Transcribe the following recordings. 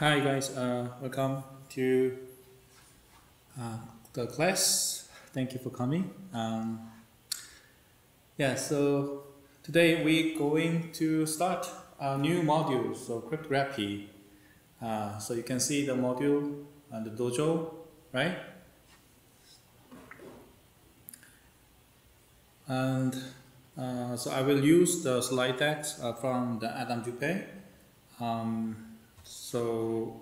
Hi guys, uh, welcome to uh, the class. Thank you for coming. Um, yeah, so today we're going to start a new module, so cryptography. Uh, so you can see the module and the dojo, right? And uh, so I will use the slide deck uh, from the Adam Doupé. Um, so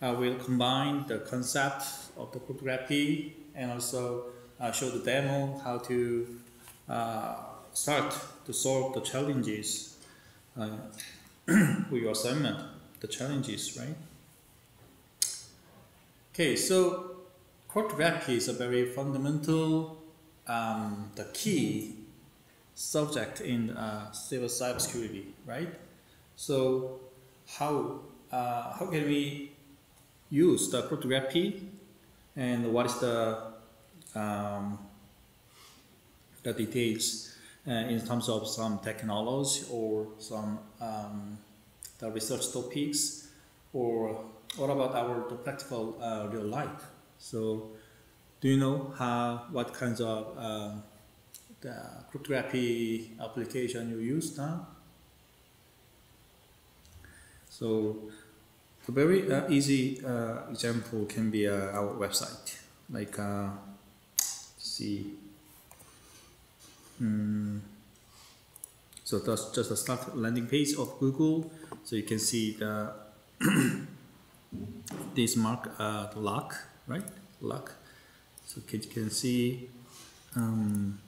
I will combine the concept of the cryptography and also uh, show the demo how to uh, start to solve the challenges uh, with your assignment, the challenges, right? Okay, so cryptography is a very fundamental, um, the key subject in uh, civil cybersecurity, right? So how uh, how can we use the cryptography and what is the um, the details uh, in terms of some technology or some um, the research topics or what about our the practical uh, real life? So do you know how what kinds of uh, the cryptography application you use now? So a very uh, easy uh, example can be uh, our website. Like, uh, see, mm, so that's just a start landing page of Google. So you can see the this mark uh, lock, right? Lock. So you can see. Um,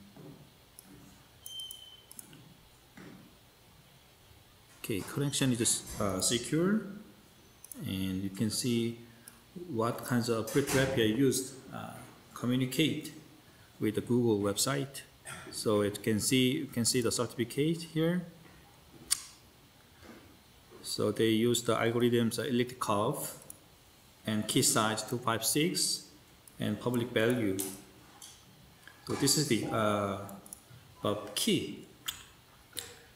okay, connection is uh, secure and you can see what kinds of cryptography are used uh, communicate with the Google website. So it can see you can see the certificate here. So they use the algorithms uh, elliptic curve and key size 256 and public value. So this is the uh, key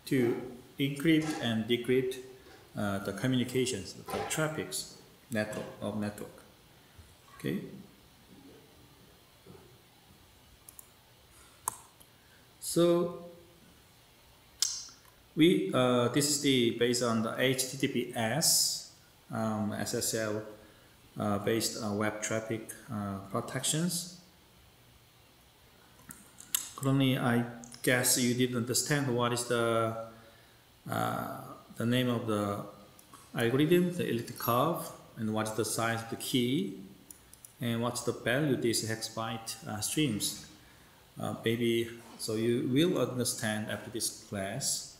to encrypt and decrypt uh, the communications, the traffics network of network. Okay. So we uh, this is the based on the HTTPS um, SSL uh, based uh, web traffic uh, protections. Currently, I guess you didn't understand what is the uh, the name of the algorithm, the elliptic curve, and what's the size of the key, and what's the value of these hex byte uh, streams. Uh, maybe so you will understand after this class.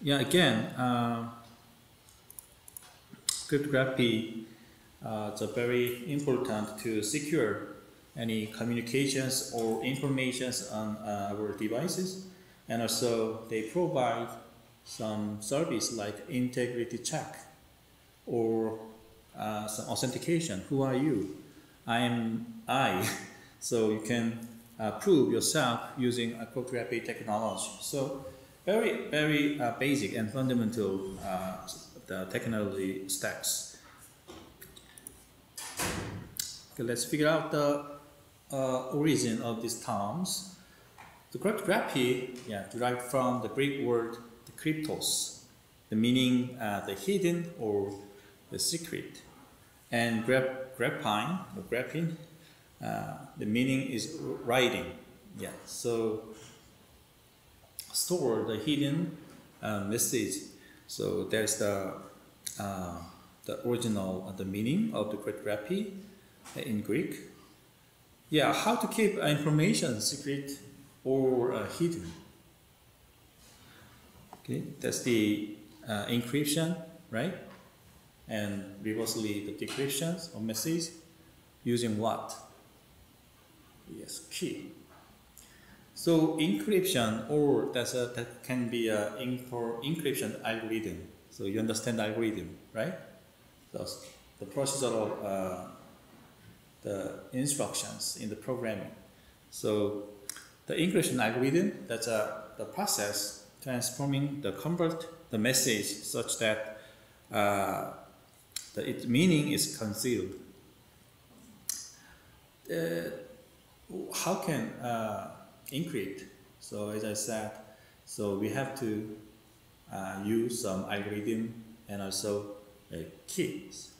Yeah, again, uh, cryptography uh, is very important to secure any communications or informations on uh, our devices, and also they provide some service like integrity check or uh, some authentication. Who are you? I am I. so you can uh, prove yourself using a cryptography technology. So very, very uh, basic and fundamental uh, the technology stacks. Okay, let's figure out the uh, origin of these terms. The cryptography, yeah, derived from the Greek word cryptos, the meaning uh, the hidden or the secret. And grap or uh, the meaning is writing. Yeah, so store the hidden uh, message. So that's the uh, the original uh, the meaning of the cryptography in Greek. Yeah, how to keep information secret or uh, hidden. Okay, that's the uh, encryption, right? And reversely the decryption of message using what? Yes, key. So encryption or that's a, that can be a encryption algorithm. So you understand the algorithm, right? So the process of uh, the instructions in the programming. So the encryption algorithm, that's a, the process transforming the convert the message such that uh, the its meaning is concealed. Uh, how can uh, encrypt? So as I said, so we have to uh, use some algorithm and also uh, keys.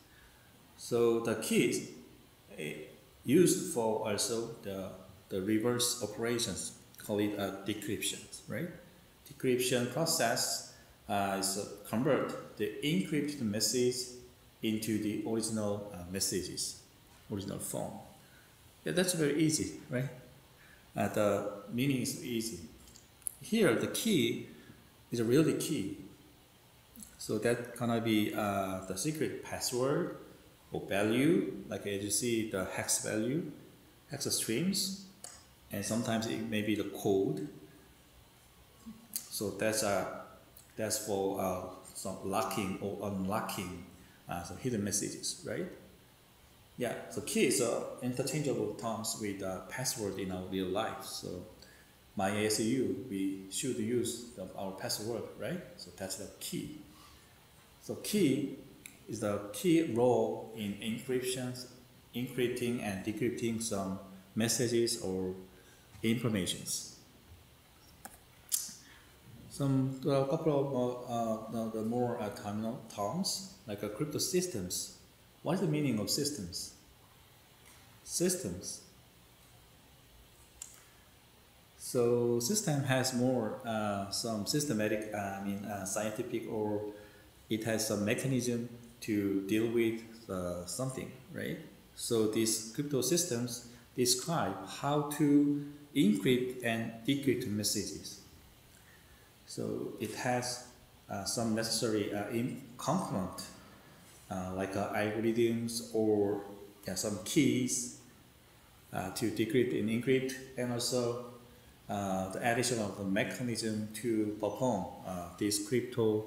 So the keys uh, used for also the, the reverse operations, call it a decryption, right? Decryption process uh, is uh, convert the encrypted message into the original uh, messages, original form. Yeah, that's very easy, right? Uh, the meaning is easy. Here, the key is a really key. So that gonna be uh, the secret password or value, like as you see the hex value, hex strings, and sometimes it may be the code. So that's uh, that's for uh, some locking or unlocking uh, some hidden messages, right? Yeah, so keys are interchangeable terms with uh, password in our real life. So my ASU, we should use the, our password, right? So that's the key. So key is the key role in encryption, encrypting and decrypting some messages or informations. Some a couple of uh, the, the more uh, terminal terms like a crypto systems. What is the meaning of systems? Systems. So system has more uh, some systematic, uh, I mean uh, scientific, or it has some mechanism to deal with uh, something, right? So these crypto systems describe how to encrypt and decrypt messages. So it has uh, some necessary uh, uh, like uh, algorithms or yeah, some keys uh, to decrypt and encrypt and also uh, the addition of the mechanism to perform these crypto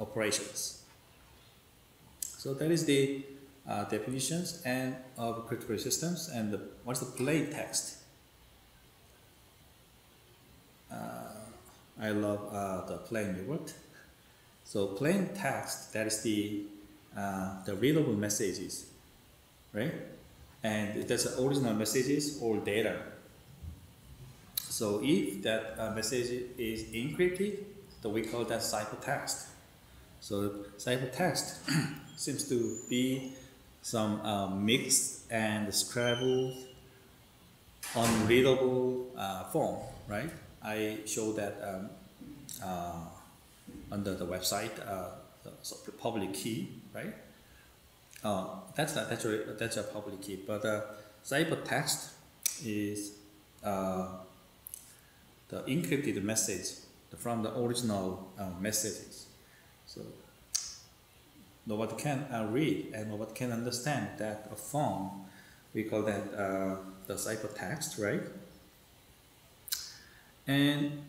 operations. So that is the definitions and of cryptographic systems and the, what's the plain text. I love uh, the plain word. So plain text, that is the, uh, the readable messages, right? And that's the original messages or data. So if that uh, message is encrypted, then we call that ciphertext. So ciphertext seems to be some uh, mixed and scrambled, unreadable uh, form, right? I show that um, uh, under the website, uh, the public key, right? Uh, that's a, that's a, that's a public key, but uh, ciphertext is uh, the encrypted message from the original uh, messages. So nobody can uh, read and nobody can understand that a form. We call that uh, the ciphertext, right? And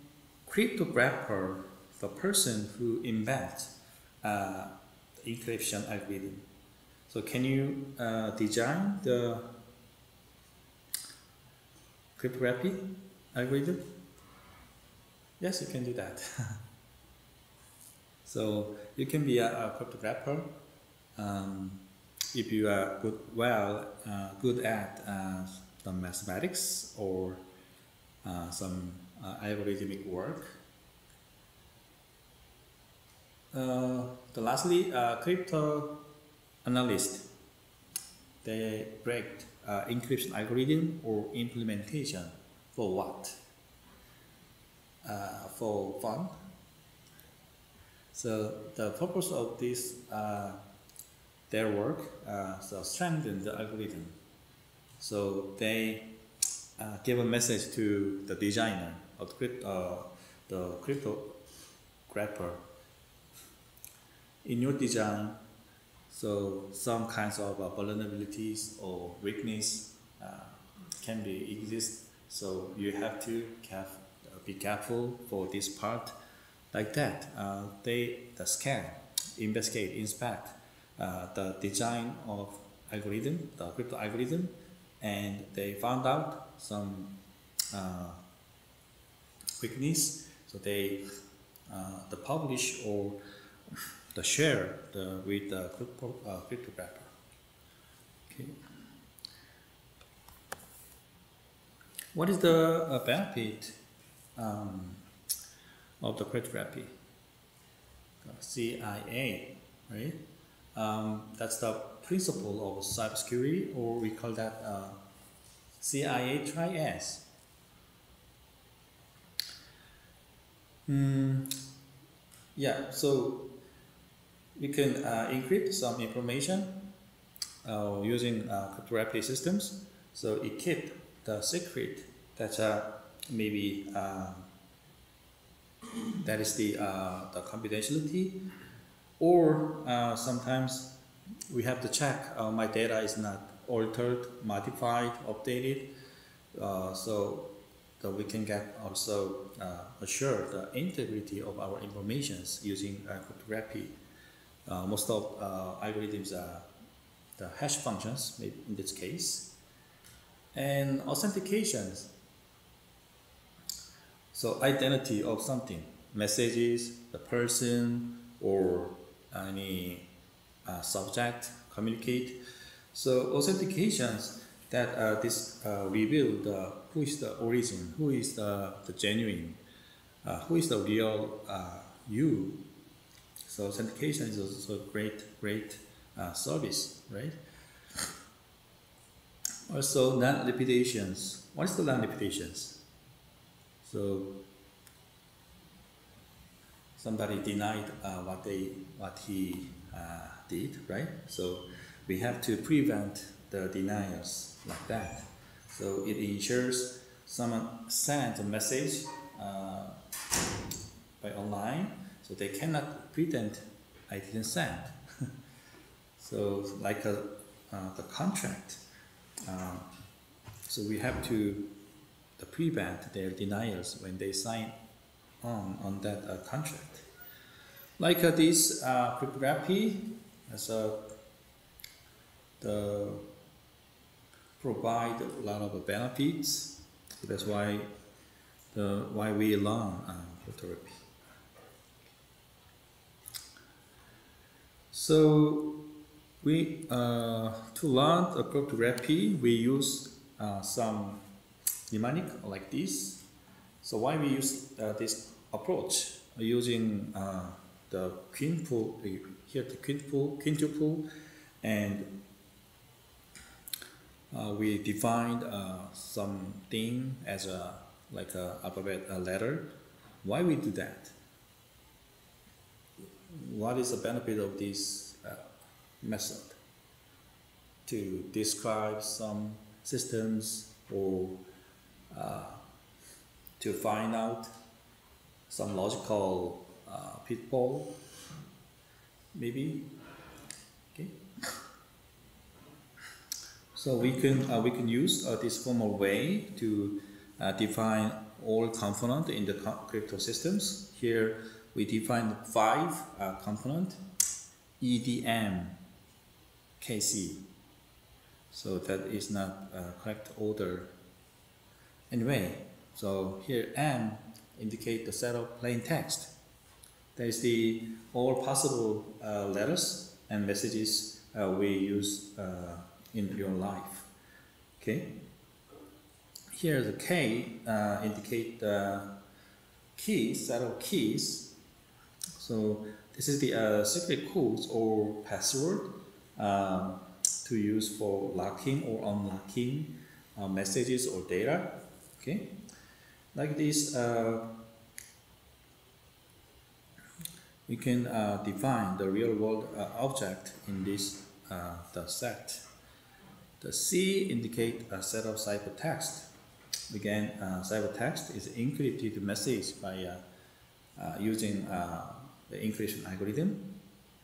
cryptographer, the person who invents uh, encryption algorithm. So can you uh, design the cryptography algorithm? Yes, you can do that. so you can be a, a cryptographer um, if you are good, well, uh, good at uh, the mathematics or uh, some algorithmic work. Uh, the lastly, uh, crypto analyst, they break encryption algorithm or implementation for what? for fun. So the purpose of this uh, their work uh, so strengthen the algorithm. So they uh, give a message to the designer of the, crypt, uh, the in your design. So some kinds of uh, vulnerabilities or weakness uh, can be exist. So you have to have, uh, be careful for this part. Like that, uh, they the scan, investigate, inspect uh, the design of algorithm, the crypto algorithm, and they found out some uh, weakness. So they uh, the publish or the share the, with the crypto, uh, cryptographer. Okay. What is the uh, benefit um, of the cryptography? CIA, right? Um, that's the principle of cybersecurity, or we call that uh, CIA Tri-S. Mm, yeah, so we can uh, encrypt some information uh, using uh, cryptography systems. So it keep the secret that uh, maybe uh, that is the uh, the confidentiality, or sometimes we have to check my data is not altered, modified, updated. so that we can get also uh, assure the integrity of our informations using uh, cryptography. Uh, most of uh, algorithms are the hash functions in this case. And authentications. So identity of something, messages, the person, or any uh, subject communicate. So authentications that uh, this uh, reveal the who is the origin, who is the, the genuine, uh, who is the real uh, you. So authentication is also a great, great uh, service, right? Also, non-repudiations. What is the non-repudiations? So somebody denied uh, what they what he did, right? So we have to prevent the deniers like that. So it ensures someone sends a message uh, by online, so they cannot pretend I didn't send. so like a, uh, the contract, uh, so we have to prevent their denials when they sign on on that uh, contract. Like uh, this uh, cryptography, as a the provide a lot of benefits. That's why the why we learn uh, cryptography. So we uh, to learn cryptography we use uh, some mnemonic like this. So why we use uh, this approach using uh, the quintuple here the quintuple quintuple and uh, we defined uh, something as a like a alphabet a letter. Why we do that? What is the benefit of this uh, method? To describe some systems or uh, to find out some logical uh, pitfall, maybe okay So we can uh, we can use uh, this formal way to uh, define all component in the crypto systems. Here we define five uh, component, EDM, KC. So that is not uh, correct order. Anyway, so here M indicate the set of plain text. That is the all possible uh, letters and messages uh, we use in your life. Okay. Here the K uh, indicate the keys, set of keys. So this is the uh, secret codes or password uh, to use for locking or unlocking uh, messages or data. Okay, like this, uh, we can uh, define the real world object in this the set. The C indicate a set of ciphertext. Again, uh, ciphertext is encrypted message by uh, uh, using uh, the encryption algorithm.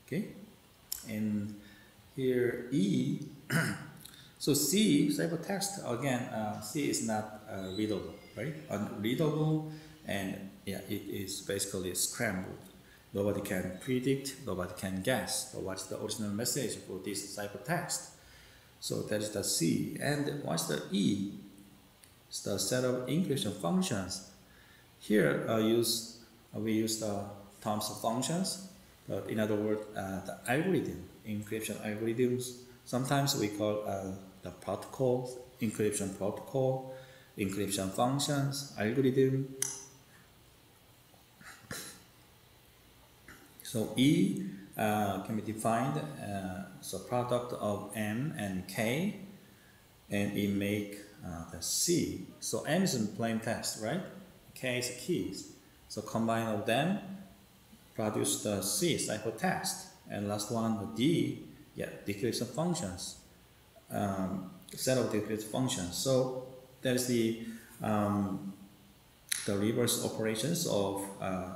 Okay, and here E. so C ciphertext again. Uh, C is not uh, readable, right? Unreadable, and yeah, it is basically scrambled. Nobody can predict. Nobody can guess what's the original message for this ciphertext. So that is the C. And what's the E? It's the set of encryption functions. Here uh, use uh, we use the terms of functions. But in other words, uh, the algorithm, encryption algorithms, sometimes we call uh, the protocol, encryption protocol, encryption functions, algorithm. So E uh, can be defined uh, as a product of M and K, and it make uh, the C. So M is in plain text, right? K is keys. So combine of them produce the C ciphertext, and last one the D, yeah, decryption functions, um, set of decryption functions. So that is the um, the reverse operations of uh,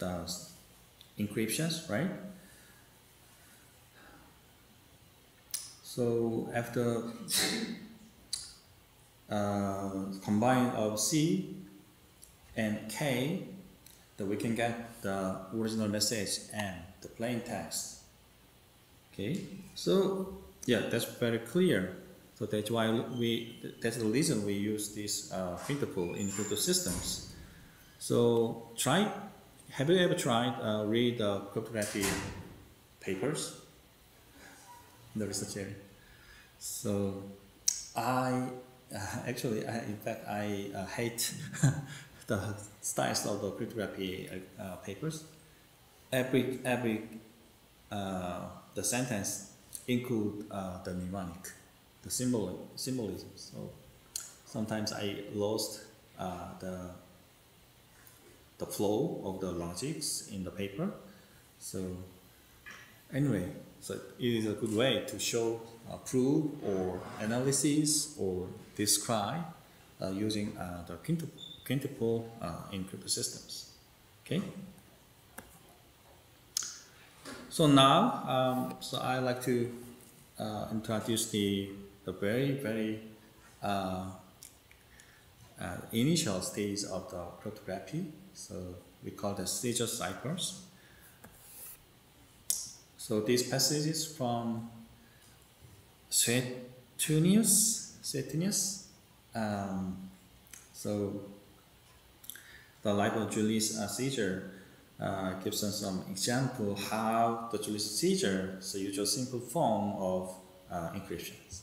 the encryptions, right? So after uh, combine of C and K, that we can get the original message and the plain text. Okay, so yeah, that's very clear. So that's why we, that's the reason we use this uh, printable in crypto systems. So try, have you ever tried uh, read the cryptography papers? The research area. So I uh, actually, I, in fact, I uh, hate the styles of the cryptography uh, papers. Every every uh, the sentence include uh, the mnemonic, the symbol symbolism. So sometimes I lost uh, the the flow of the logics in the paper. So anyway, so it is a good way to show, uh, prove, or analysis, or describe uh, using uh, the quintuple, quintuple uh, in crypto systems. Okay. So now, um, so I like to uh, introduce the the very very uh, initial stage of the cryptography. So we call the Caesar ciphers. So these passages from Suetonius, Suetonius. Um, so the life of Julius uh, Caesar uh, gives us some example how the Julius Caesar is a usual simple form of uh, encryptions.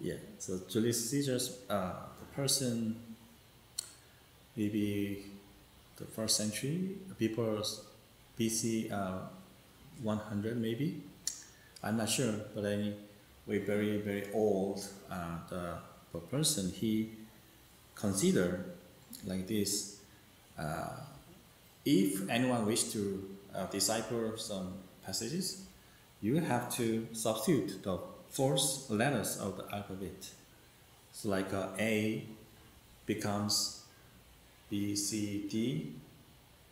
Yeah, so Julius Caesar's uh, the person maybe the first century, people BC uh, 100 maybe. I'm not sure, but anyway, very very old. Uh, the, the person he considered like this uh, if anyone wish to uh, decipher some passages, you have to substitute the first letters of the alphabet. So like uh, A becomes B, C, D,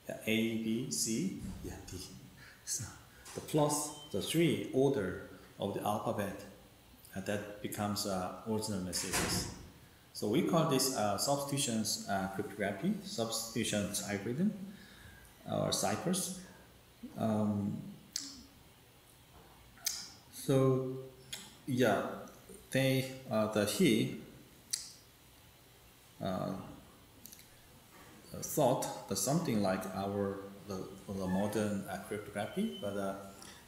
A, B, C, yeah, D. So the plus the three order of the alphabet, and that becomes uh, original messages. So we call this uh, substitutions uh, cryptography, substitutions algorithm, or ciphers. Um, so yeah, they uh, the he uh, thought that something like our the, the modern uh, cryptography, but uh,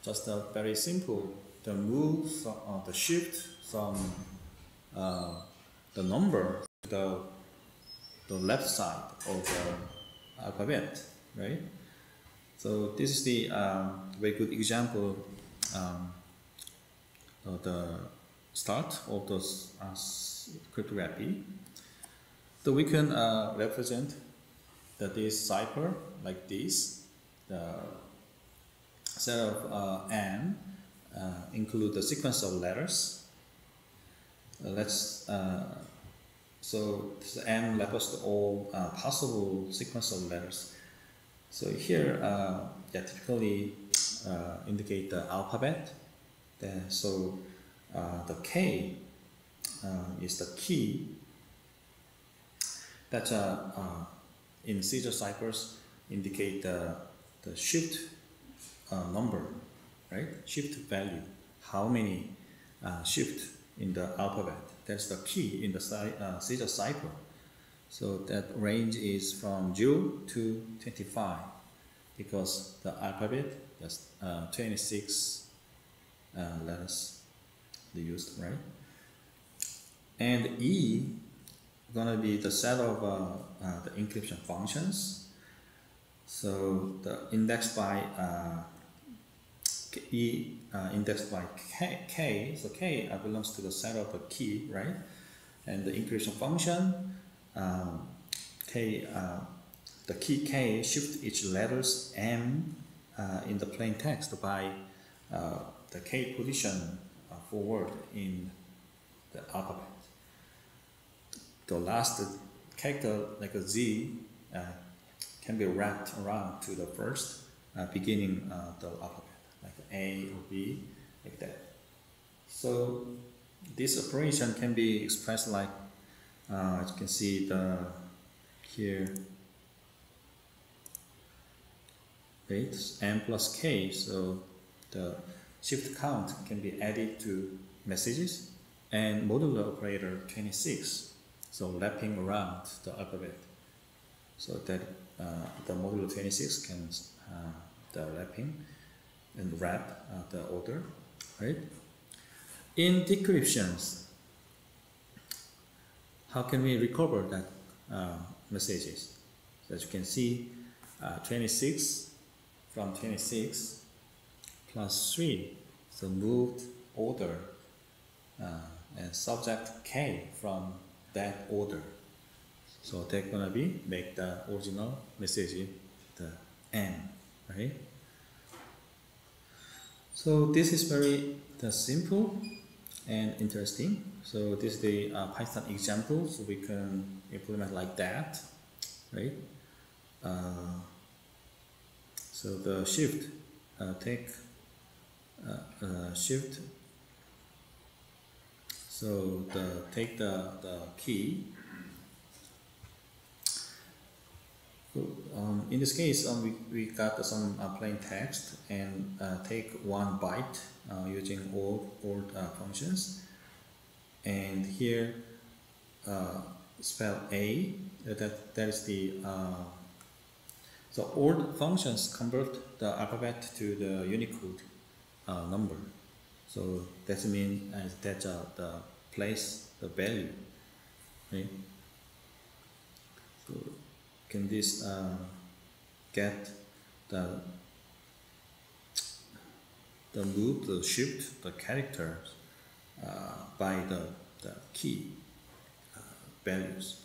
just a very simple the move uh, the shift from the number to the, the left side of the alphabet, right? So this is the um, very good example um, of the start of the uh, cryptography. So we can uh, represent that this cipher like this. The set of uh, n uh, include the sequence of letters uh, let's uh, so this m refers all uh, possible sequence of letters. So here, uh, yeah, typically indicate the alphabet. Then so the K is the key that in Caesar ciphers indicate the, the shift uh, number, right? Shift value, how many uh, shift in the alphabet. That's the key in the uh, Caesar cipher. So that range is from 0 to 25 because the alphabet that's uh, 26 uh, letters they used, right? And E gonna be the set of uh, uh, the encryption functions. So the index by uh, E uh, indexed by K, K, so K belongs to the set of the key, right? And the encryption function, um, K, uh, the key K shift each letters M uh, in the plain text by the K position forward in the alphabet. The last character, like a Z, uh, can be wrapped around to the first, uh, beginning uh, the alphabet, like A or B, like that. So this operation can be expressed like, uh, as you can see the here, wait, m plus k, so the shift count can be added to messages and modulo operator 26 so lapping around the alphabet so that uh, the modulo 26 can uh, the lapping and wrap uh, the order right? In decryptions how can we recover that uh, messages? So as you can see uh, 26 from 26 plus 3 so moved order uh, and subject k from that order. So they're gonna be make the original message the n, right? So this is very the simple and interesting. So this is the uh, Python example. So we can implement like that, right? Uh, so the shift uh, take uh, uh, shift so the take the, the key. Um, in this case, um, we, we got some uh, plain text and uh, take one byte uh, using ord ord uh, functions. And here, uh, spell A. That that is the uh, so ord functions convert the alphabet to the Unicode number. So that means uh, that uh, the place the value, right? So can this uh, get the the move, the shift, the characters uh, by the, the key uh, values.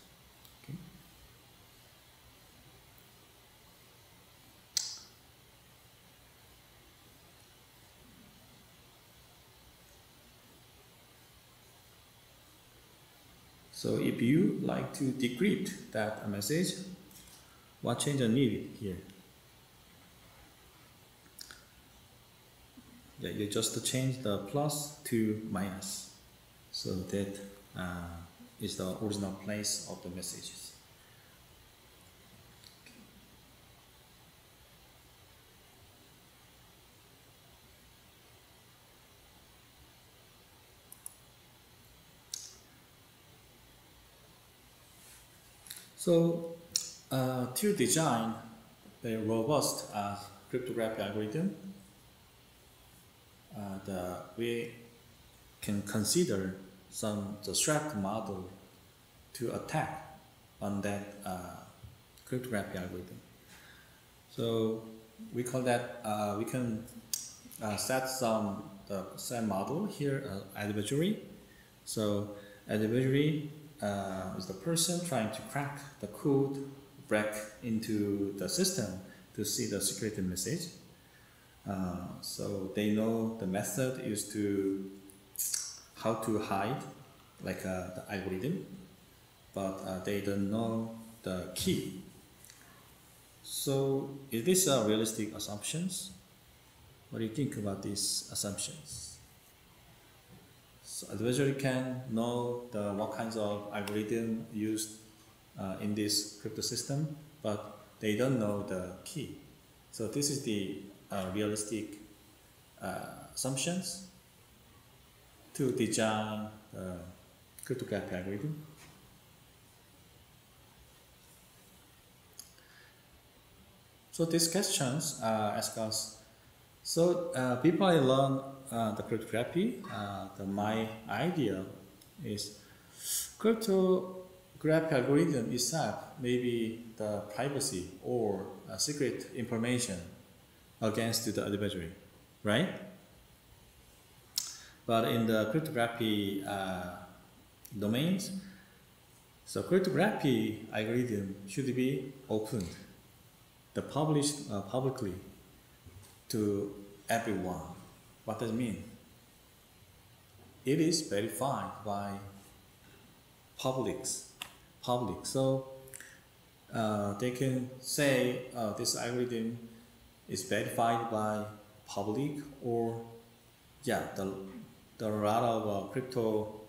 So if you like to decrypt that message, what change are needed here? Yeah, you just change the plus to minus. So that uh, is the original place of the messages. So uh, to design a robust uh, cryptographic algorithm, uh, the, we can consider some the threat model to attack on that uh, cryptographic algorithm. So we call that uh, we can uh, set some the same model here uh. So adversary uh, is the person trying to crack the code, break into the system to see the security message. Uh, so they know the method is to how to hide like uh, the algorithm, but uh, they don't know the key. So is this a realistic assumptions? What do you think about these assumptions? So adversary can know the what kinds of algorithm used uh, in this crypto system, but they don't know the key. So this is the uh, realistic uh, assumptions to design the cryptographic algorithm. So these questions ask us So uh, before I learn the cryptography, uh, the, my idea is cryptography algorithm itself maybe the privacy or secret information against the adversary, right? But in the cryptography uh, domains, so cryptography algorithm should be opened, the published uh, publicly to everyone. What does it mean? It is verified by publics, public. So uh, they can say uh, this algorithm is verified by public or yeah, the, the lot of uh, crypto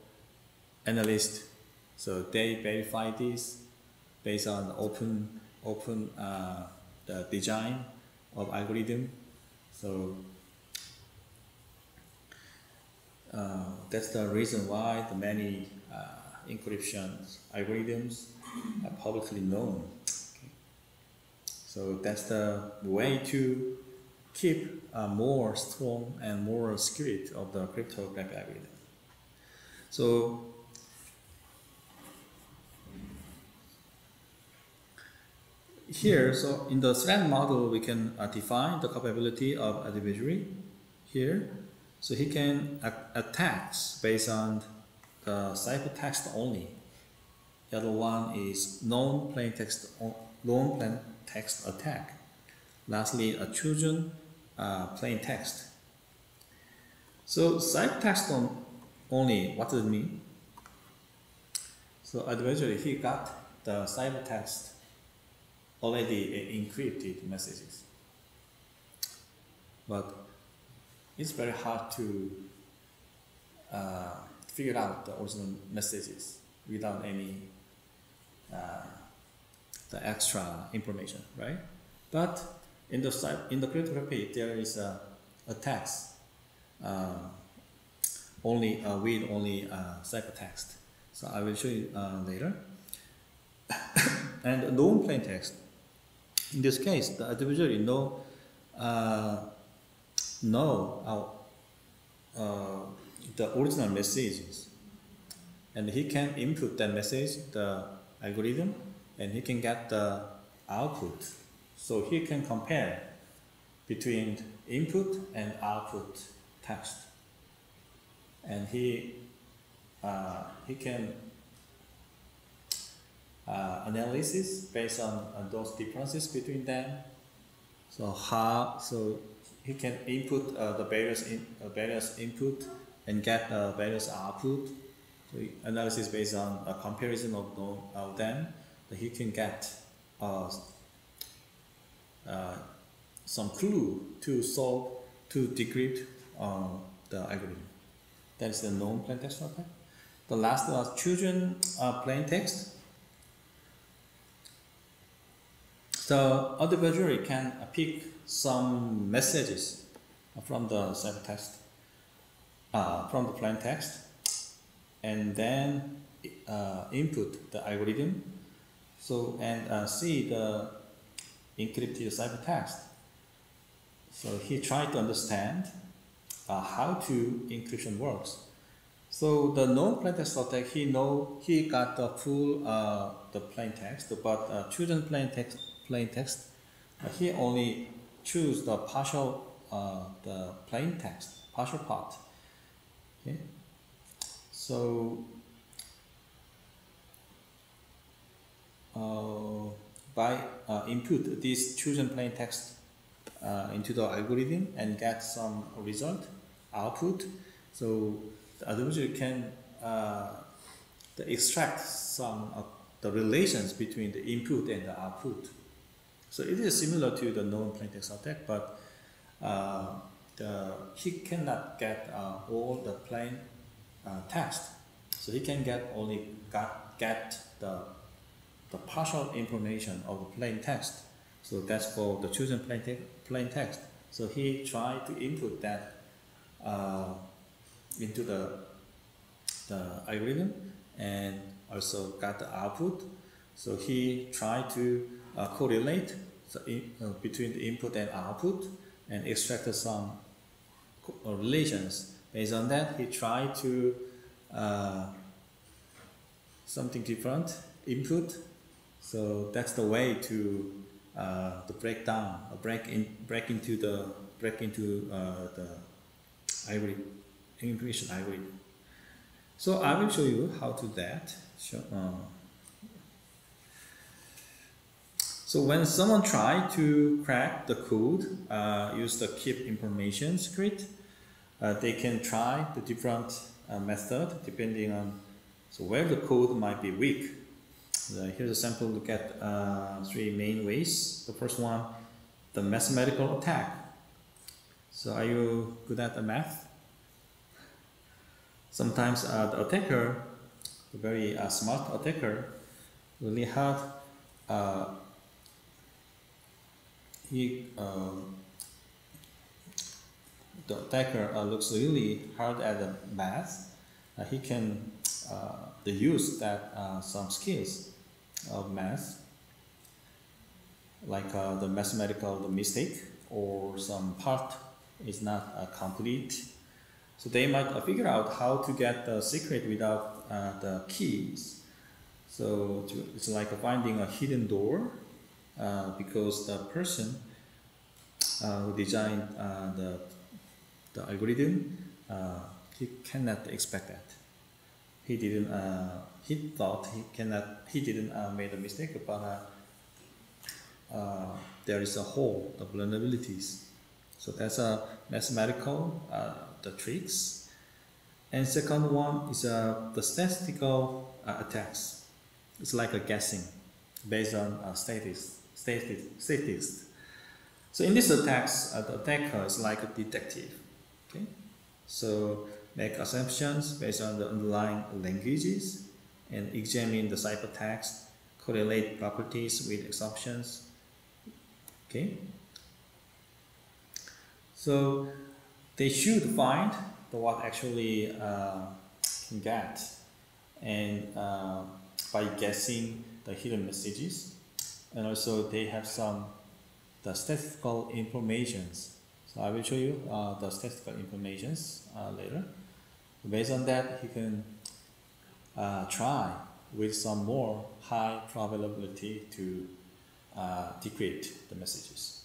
analysts. So they verify this based on open open uh, the design of algorithm. So uh, that's the reason why the many uh, encryption algorithms are publicly known. Okay. So that's the way to keep a more strong and more security of the cryptographic algorithm. So here, so in the threat model, we can uh, define the capability of adversary here. So he can attack based on the ciphertext only. The other one is known plain text, known plain text attack. Lastly, a chosen uh, plain text. So ciphertext on only, what does it mean? So eventually he got the ciphertext already encrypted messages. But it's very hard to uh, figure out the original messages without any uh, the extra information, right? But in the in the cryptography, there is a, a text uh, only uh, with only uh, ciphertext. So I will show you uh, later. and known plain text. In this case, the adversary know uh, know uh, uh, the original messages and he can input that message the algorithm and he can get the output. So he can compare between input and output text. And he uh, he can uh, analysis based on, on those differences between them. So how so he can input uh, the various in, uh, various input and get uh, various output. So analysis based on a comparison of, of them, he can get uh, uh, some clue to solve to decrypt uh, the algorithm. That is the known plain text attack. The last was chosen plain text. The adversary can pick some messages from the ciphertext, uh, from the plain text, and then uh, input the algorithm. So and uh, see the encrypted ciphertext. So he tried to understand uh, how to encryption works. So the known plain text attack, he know he got the full uh, the plain text, but uh, chosen plain text plain text, he only choose the partial, uh, the plain text, partial part. Okay, so uh, by uh, input this chosen plain text uh, into the algorithm and get some result output. So the adversary can uh, extract some of the relations between the input and the output. So it is similar to the known plaintext attack, but uh, the, he cannot get uh, all the plain uh, text. So he can get only got, get the, the partial information of the plain text. So that's for the chosen plain, te plain text. So he tried to input that uh, into the, the algorithm and also got the output. So he tried to uh, correlate in, uh, between the input and output and extract some relations. Based on that, he tried to uh, something different input. So that's the way to uh, to break down, break in, break into the break into uh, the algorithm, information algorithm. So I will show you how to that. Uh, so when someone try to crack the code, uh, use the keep information script, uh, they can try the different uh, method depending on so where the code might be weak. here's a sample look at uh, three main ways. The first one, the mathematical attack. So are you good at the math? Sometimes uh, the attacker, the very uh, smart attacker, really have he um, the attacker uh, looks really hard at the math, uh, he can uh, use that uh, some skills of math, like uh, the mathematical the mistake or some part is not uh, complete. So they might figure out how to get the secret without the keys. So it's like finding a hidden door uh, because the person uh, who designed uh, the, the algorithm, uh, he cannot expect that. He didn't, uh, he thought he cannot, he didn't make a mistake, but there is a hole, the vulnerabilities. So that's a mathematical, the tricks. And second one is uh, the statistical attacks. It's like a guessing based on uh, statistics statist. So in this attack, uh, the attacker is like a detective. Okay, so make assumptions based on the underlying languages and examine the ciphertext, correlate properties with assumptions. Okay, so they should find the what actually uh, can get, and uh, by guessing the hidden messages and also they have some the statistical informations. So I will show you uh, the statistical informations uh, later. Based on that, he can uh, try with some more high probability to uh, decrypt the messages.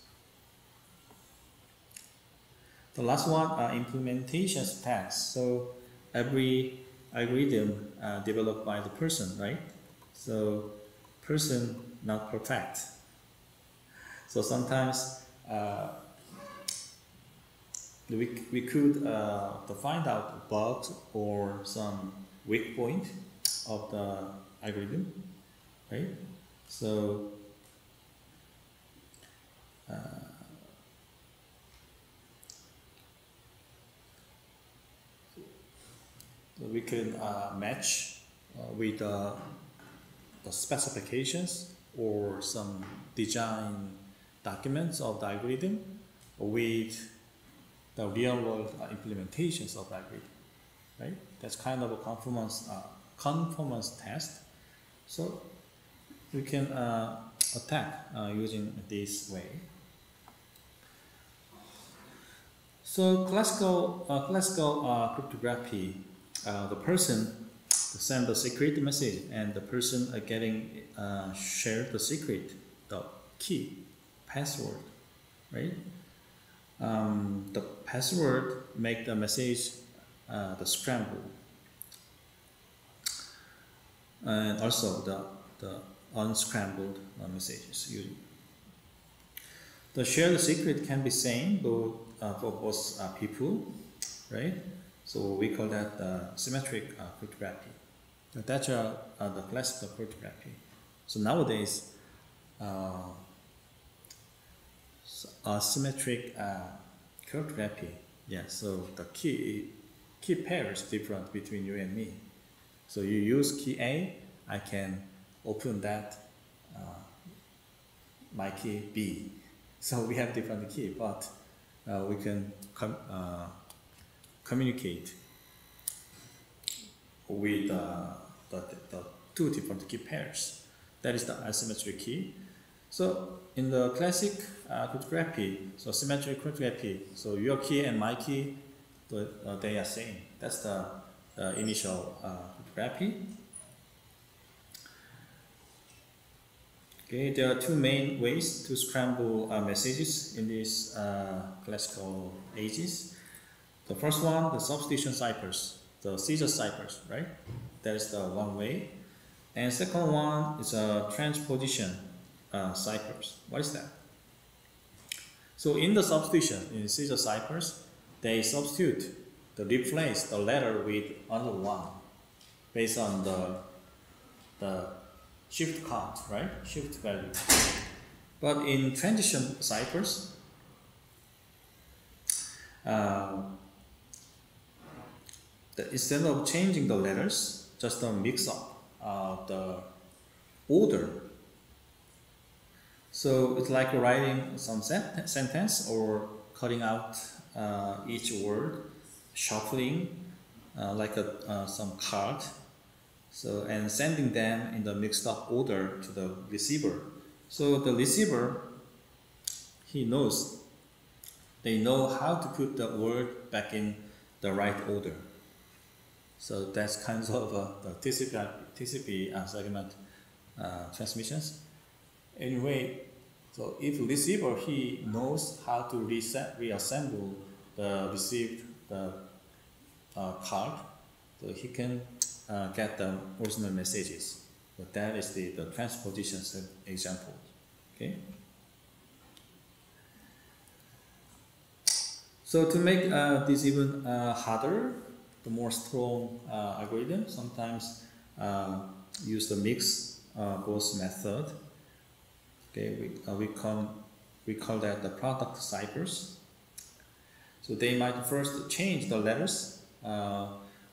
The last one are implementation tasks. So every algorithm uh, developed by the person, right? So person not perfect. So sometimes uh, we, we could uh, find out bugs or some weak point of the algorithm, right? So uh, we can uh, match uh, with the specifications or some design documents of the algorithm with the real world uh, implementations of the algorithm, right? That's kind of a conformance, uh, conformance test. So we can uh, attack uh, using this way. So classical, uh, classical uh, cryptography, the person send the secret message and the person are getting uh, share the secret, the key, password, right? Um, the password make the message uh, the scramble, and also the the unscrambled uh, messages. You, the shared secret can be same both uh, for both uh, people, right? So we call that uh, symmetric uh, cryptography. That's uh, the classical cryptography. So nowadays, uh, asymmetric uh, cryptography. Yeah. So the key key pair is different between you and me. So you use key A, I can open that uh, my key B. So we have different key, but uh, we can com uh, communicate with uh, the, the two different key pairs. That is the asymmetric key. So in the classic uh, cryptography, so symmetric cryptography, so your key and my key, the, uh, they are same. That's the uh, initial cryptography. Okay, there are two main ways to scramble uh, messages in these uh, classical ages. The first one, the substitution ciphers, the Caesar ciphers, right? That is the one way. And second one is a transposition uh, ciphers. What is that? So in the substitution, in Caesar ciphers, they substitute the replace the letter with another one based on the the shift count, right? Shift value. But in transition ciphers, uh, the, instead of changing the letters, just a mix up of the order. So it's like writing some sent sentence or cutting out uh, each word, shuffling uh, like a, uh, some card so, and sending them in the mixed up order to the receiver. So the receiver, he knows, they know how to put the word back in the right order. So that's kind of uh, the TCP, TCP uh, segment uh, transmissions. Anyway, so if receiver, he knows how to reset, reassemble the received the uh, card, so he can uh, get the original messages. But that is the, the transposition example. Okay. So to make uh, this even harder, the more strong uh, algorithm sometimes uh, use the mix uh, both method. Okay, we, we call we call that the product ciphers. So they might first change the letters,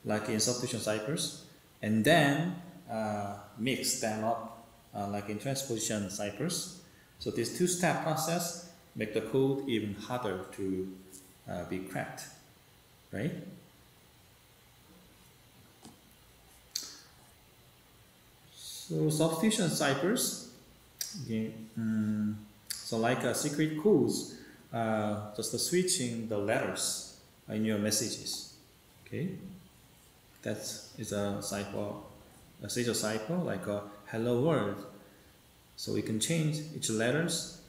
like in substitution ciphers, and then uh, mix them up uh, like in transposition ciphers. So this two-step process make the code even harder to uh, be cracked, right? So substitution ciphers, okay, um, so like a secret codes, uh, just switching the letters in your messages, okay? That is a cipher, a Caesar cipher like a hello world. So we can change each letters.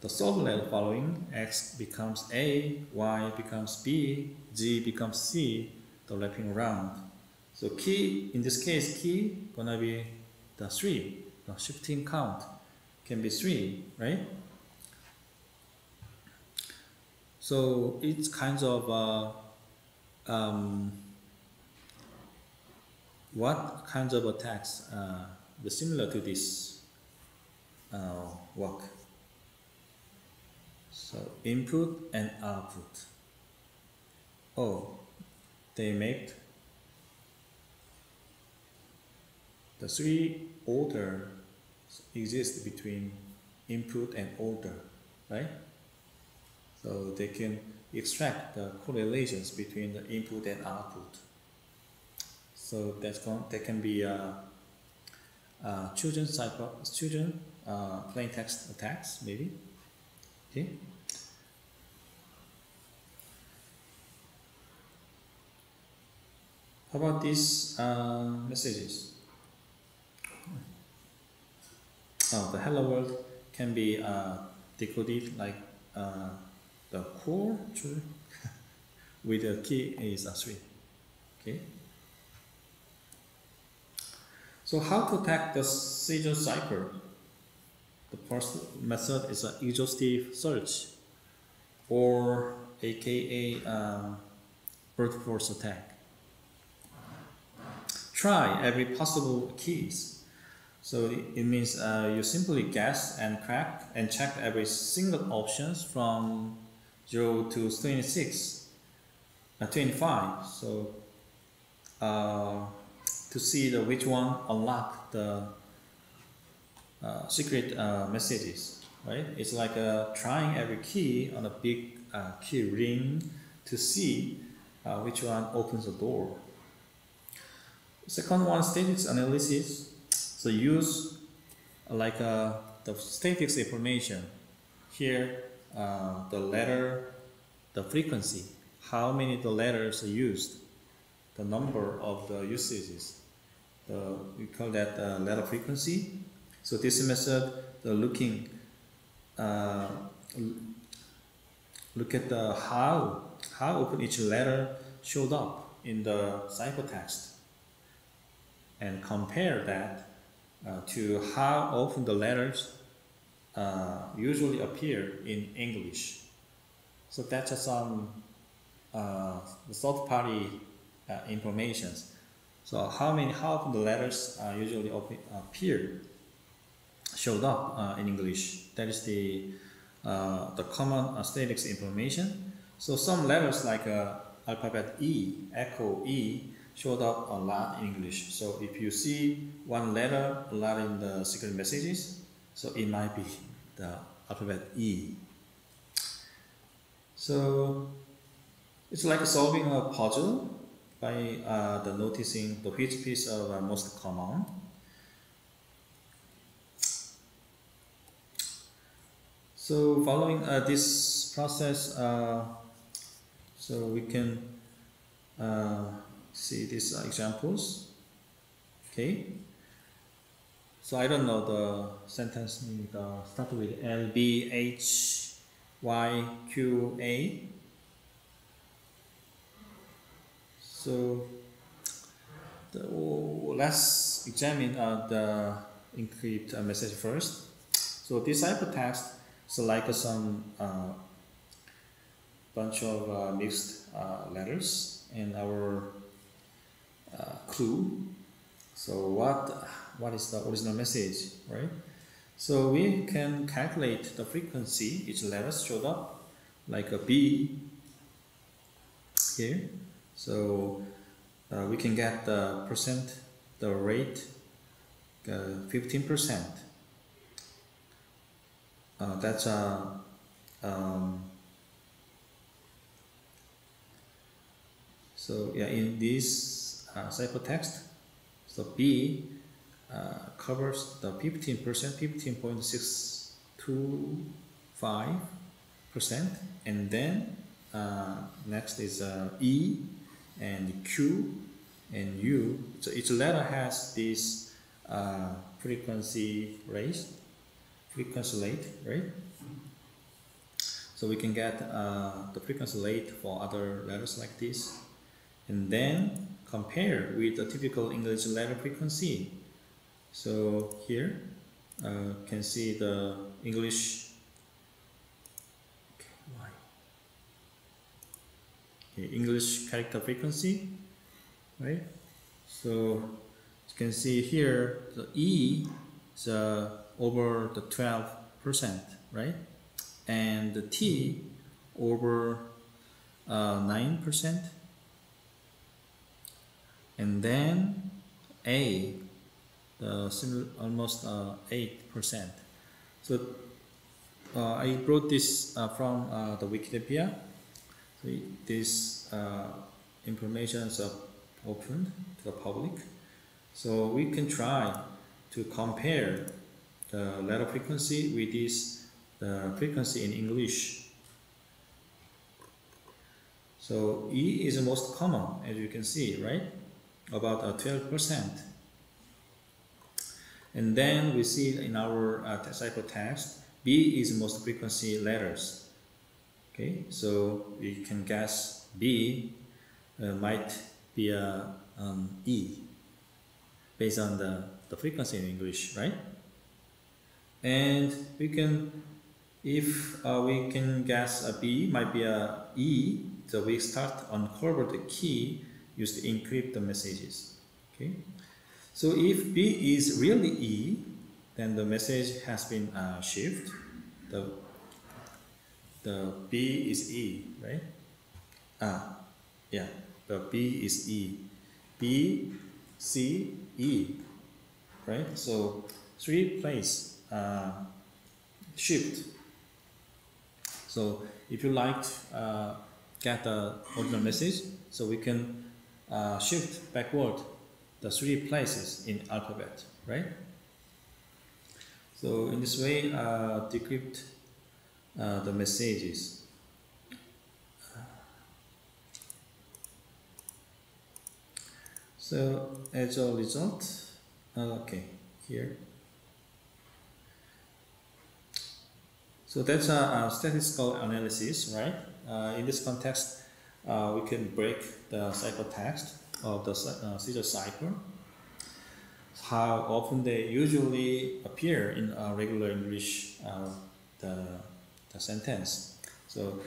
The third letter following X becomes A, Y becomes B, G becomes C, the wrapping around. So key, in this case, key gonna be the three, the shifting count can be three, right? So it's kind of uh, um, what kinds of attacks uh, are similar to this uh, work? So input and output. Oh, they make the three order exist between input and order, right? So they can extract the correlations between the input and output. So that's going, that can be uh, uh, children cyber, children uh, plain text attacks maybe. Okay. How about these uh, messages? Oh, the hello world can be uh, decoded like uh, the core with the key is a three. Okay. So how to attack the Caesar cipher? The first method is an exhaustive search or aka um, brute force attack. Try every possible keys. So it means uh, you simply guess and crack and check every single options from 0 to 26, uh, 25. So uh, to see the which one unlock the uh, secret uh, messages, right? It's like uh, trying every key on a big key ring to see which one opens the door. Second one, status analysis. So use like uh, the statics information. Here, uh, the letter, the frequency, how many the letters are used, the number of the usages. The, we call that uh, letter frequency. So this method, the looking, uh, look at the how, how often each letter showed up in the ciphertext and compare that uh, to how often the letters uh, usually appear in English. So that's some uh, third party uh, information. So how many, how often the letters uh, usually appear showed up in English. That is the the common statics information. So some letters like alphabet E, echo E, showed up a lot in English. So if you see one letter a lot in the secret messages, so it might be the alphabet E. So it's like solving a puzzle by uh, the noticing the which piece of uh, most common. So following uh, this process, uh, so we can uh, see these examples. Okay. So I don't know the sentence uh, start with L B H Y Q A. So the, let's examine uh, the encrypt uh, message first. So this ciphertext is like some uh, bunch of uh, mixed uh, letters in our uh, clue. So what what is the original message, right? So we can calculate the frequency each letter showed up, like a B here. So uh, we can get the percent, the rate, uh, 15%. Uh, that's a um, so yeah in this uh, ciphertext. So B uh, covers the 15%, 15.625 percent, and then uh, next is uh, E and Q and U. So each letter has this uh, frequency rate, frequency rate, right? So we can get uh, the frequency rate for other letters like this, and then compare with the typical English letter frequency. So here, uh, can see the English okay, English character frequency, right? So you can see here the E is uh, over the 12 percent, right? And the T over uh, 9 percent and then A, the similar, almost uh, 8%. So uh, I brought this uh, from the Wikipedia. So this information is open to the public. So we can try to compare the letter frequency with this the frequency in English. So E is the most common, as you can see, right? About uh, 12%. And then we see in our uh, ciphertext, B is most frequency letters. Okay, so we can guess B uh, might be a um, E based on the, the frequency in English, right? And we can, if uh, we can guess a B might be a E, so we start uncover the key used to encrypt the messages. Okay, so if B is really E, then the message has been uh. The the B is E, right? Ah, yeah, the B is E. B, C, E, right? So three place uh, shift. So if you like uh, get the original message, so we can uh, shift backward the three places in alphabet, right? So in this way, uh, decrypt uh, the messages. So as a result, uh, okay, here. So that's a, a statistical analysis, right? Uh, in this context, uh, we can break the ciphertext of the uh, Caesar cipher. How often they usually appear in a regular English, uh, the, the sentence. So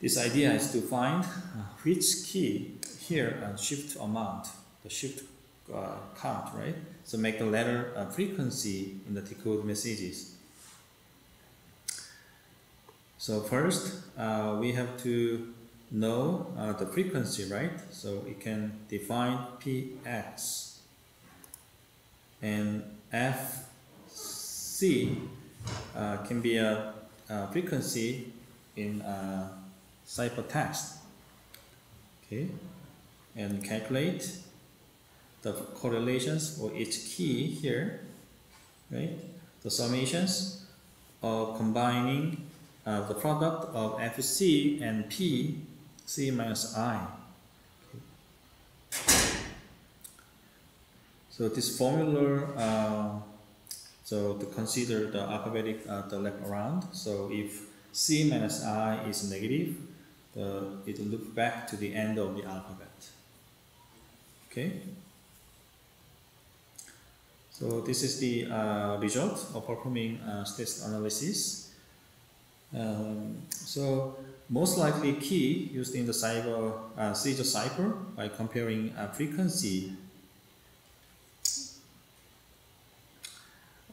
this idea is to find uh, which key here uh, shift amount, the shift uh, count, right? So make the letter uh, frequency in the decode messages. So first, we have to know uh, the frequency, right? So we can define px and fc uh, can be a, a, frequency in a ciphertext. Okay, and calculate the correlations for each key here, right? The summations of combining uh, the product of FC and P, C minus I. Okay. So this formula, uh, so to consider the alphabetic uh, the left around. So if C minus I is negative, the, it will look back to the end of the alphabet. Okay. So this is the uh, result of performing uh, statistic analysis. Um, so most likely key used in the cyber uh, Caesar cipher by comparing uh, frequency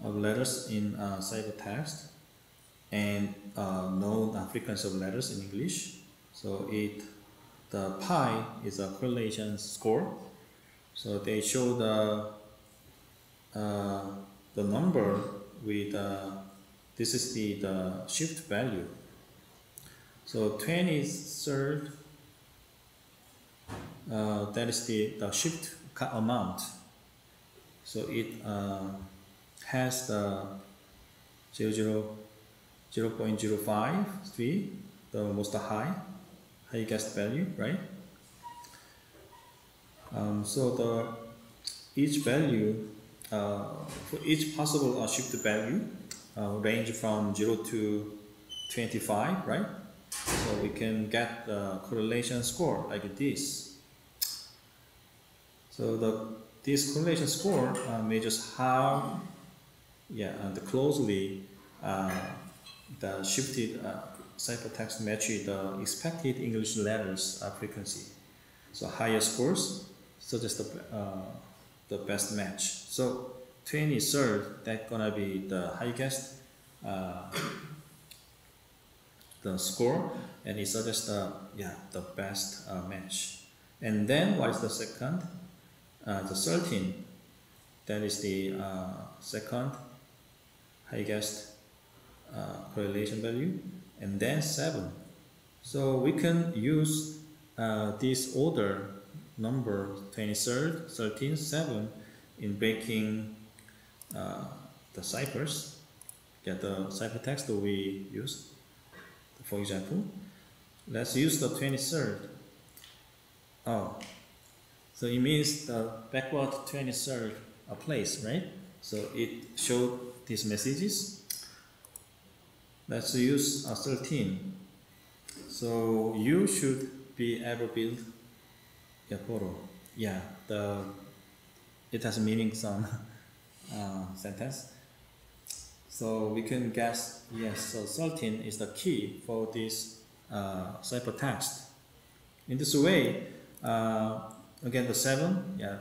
of letters in uh, ciphertext and uh, known uh, frequency of letters in English. So it the pi is a correlation score. So they show the uh, the number with uh, this is the, the shift value. So 23rd, uh, that is the, the shift amount. So it uh, has the 0, 0, 0 0.053, the most high, highest value, right? Um, so the each value, uh, for each possible uh, shift value, uh, range from 0 to 25, right? So we can get the correlation score like this. So the this correlation score uh, measures how yeah, uh, the closely uh, the shifted uh, ciphertext match the expected English letters uh, frequency. So higher scores suggest the, uh, the best match. So 23rd, that's gonna be the highest uh, the score, and it suggests the yeah the best uh, match. And then what is the second? Uh, the 13. That is the uh, second highest uh, correlation value, and then seven. So we can use uh, this order number 23rd, 13, 7 in breaking uh, the ciphers, get the ciphertext we use. For example, let's use the 23rd. Oh, so it means the backward 23rd a place, right? So it showed these messages. Let's use a 13. So you should be able to build a photo. Yeah, the it has meaning some uh, sentence. So we can guess, yes, so 13 is the key for this uh, ciphertext. In this way, uh, again the 7, yeah,